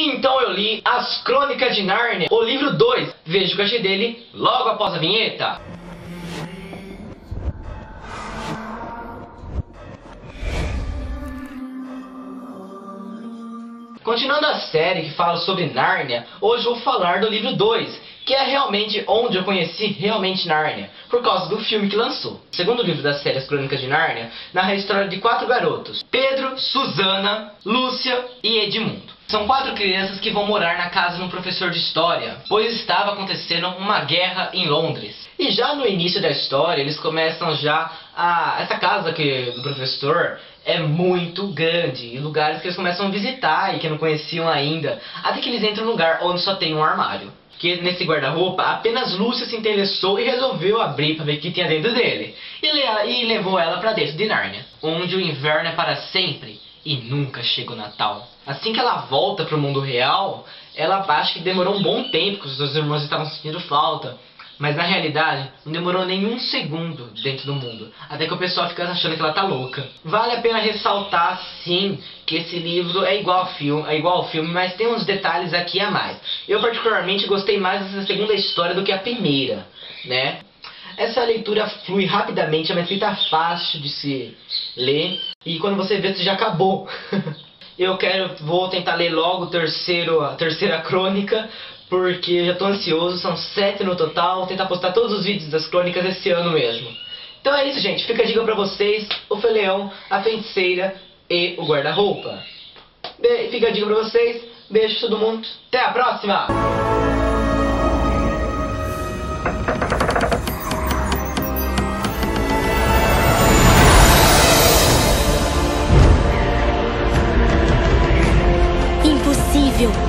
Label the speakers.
Speaker 1: Então eu li As Crônicas de Nárnia, o livro 2. Veja o cachê dele logo após a vinheta. Continuando a série que fala sobre Nárnia, hoje vou falar do livro 2, que é realmente onde eu conheci realmente Nárnia, por causa do filme que lançou. O segundo livro da série As Crônicas de Nárnia narra a história de quatro garotos, Pedro, Susana, Lúcia e Edmundo. São quatro crianças que vão morar na casa de um professor de história, pois estava acontecendo uma guerra em Londres. E já no início da história, eles começam já a... Essa casa que, do professor é muito grande, e lugares que eles começam a visitar e que não conheciam ainda, até que eles entram num lugar onde só tem um armário. Que nesse guarda-roupa apenas Lúcia se interessou e resolveu abrir para ver o que tinha dentro dele. E, le e levou ela para dentro de Nárnia, onde o inverno é para sempre e nunca chega o Natal. Assim que ela volta para o mundo real, ela acha que demorou um bom tempo, que os seus irmãos estavam sentindo falta. Mas na realidade, não demorou nenhum segundo dentro do mundo. Até que o pessoal fica achando que ela tá louca. Vale a pena ressaltar, sim, que esse livro é igual ao filme, é igual ao filme, mas tem uns detalhes aqui a mais. Eu particularmente gostei mais dessa segunda história do que a primeira, né? Essa leitura flui rapidamente, é uma escrita fácil de se ler e quando você vê, você já acabou. eu quero, vou tentar ler logo terceiro, a terceira crônica, porque já estou ansioso, são sete no total, vou tentar postar todos os vídeos das crônicas esse ano mesmo. Então é isso, gente. Fica a dica pra vocês, o Feleão, a Feiticeira e o Guarda-Roupa. Fica a dica pra vocês, beijo todo mundo, até a próxima!
Speaker 2: り。